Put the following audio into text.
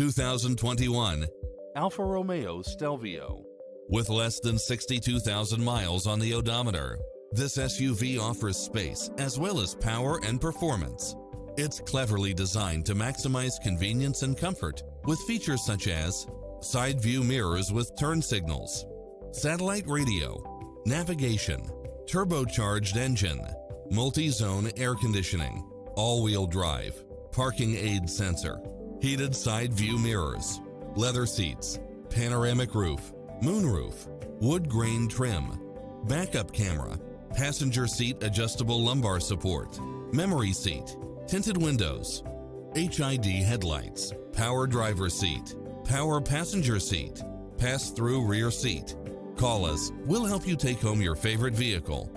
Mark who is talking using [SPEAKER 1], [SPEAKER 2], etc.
[SPEAKER 1] 2021
[SPEAKER 2] Alfa Romeo Stelvio.
[SPEAKER 1] With less than 62,000 miles on the odometer, this SUV offers space as well as power and performance. It's cleverly designed to maximize convenience and comfort with features such as side view mirrors with turn signals, satellite radio, navigation, turbocharged engine, multi-zone air conditioning, all-wheel drive, parking aid sensor, heated side view mirrors, leather seats, panoramic roof, moonroof, wood grain trim, backup camera, passenger seat adjustable lumbar support, memory seat, tinted windows, HID headlights, power driver seat, power passenger seat, pass-through rear seat. Call us, we'll help you take home your favorite vehicle